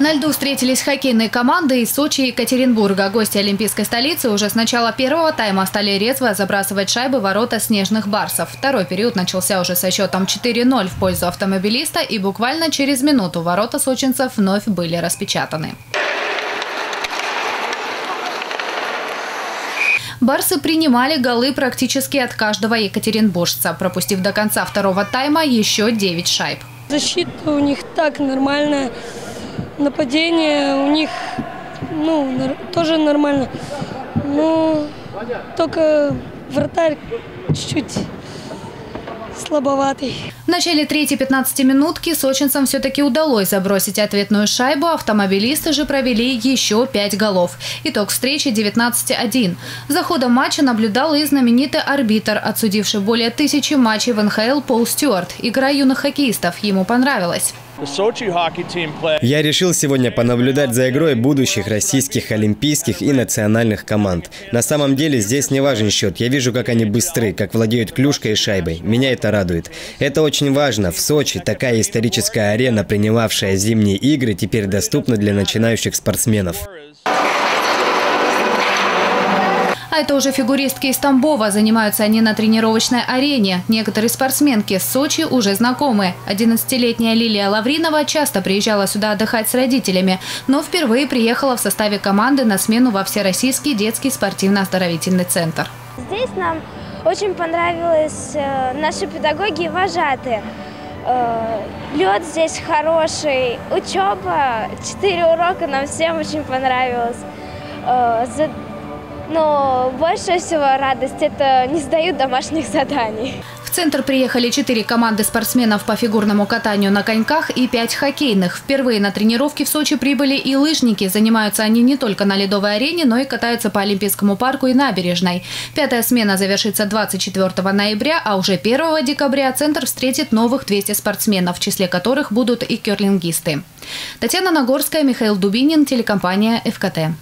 На льду встретились хоккейные команды из Сочи и Екатеринбурга. Гости олимпийской столицы уже с начала первого тайма стали резво забрасывать шайбы ворота снежных барсов. Второй период начался уже со счетом 4-0 в пользу автомобилиста и буквально через минуту ворота сочинцев вновь были распечатаны. Барсы принимали голы практически от каждого екатеринбуржца, пропустив до конца второго тайма еще 9 шайб. Защита у них так нормальная нападение у них ну, тоже нормально. Но только вратарь чуть-чуть слабоватый. В начале третьей 15 минутки сочинцам все-таки удалось забросить ответную шайбу. Автомобилисты же провели еще пять голов. Итог встречи 19-1. За ходом матча наблюдал и знаменитый арбитр, отсудивший более тысячи матчей в НХЛ Пол Стюарт. Игра юных хоккеистов ему понравилась. Я решил сегодня понаблюдать за игрой будущих российских, олимпийских и национальных команд. На самом деле здесь не важен счет. Я вижу, как они быстры, как владеют клюшкой и шайбой. Меня это радует. Это очень важно. В Сочи такая историческая арена, принимавшая зимние игры, теперь доступна для начинающих спортсменов. Это уже фигуристки из Тамбова. Занимаются они на тренировочной арене. Некоторые спортсменки с Сочи уже знакомы. 11-летняя Лилия Лавринова часто приезжала сюда отдыхать с родителями, но впервые приехала в составе команды на смену во Всероссийский детский спортивно-оздоровительный центр. Здесь нам очень понравилось э, наши педагоги и вожатые. Э, лед здесь хороший, учеба, четыре урока нам всем очень понравилось. Но больше всего радость – это не сдают домашних заданий. В центр приехали четыре команды спортсменов по фигурному катанию на коньках и пять хоккейных. Впервые на тренировки в Сочи прибыли и лыжники. Занимаются они не только на ледовой арене, но и катаются по Олимпийскому парку и набережной. Пятая смена завершится 24 ноября, а уже 1 декабря центр встретит новых 200 спортсменов, в числе которых будут и керлингисты. Татьяна Нагорская, Михаил Дубинин, телекомпания «ФКТ».